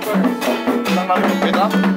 딱 맞는 겁니다.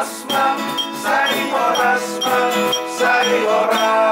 Rasma, sari orasma, sari orasma.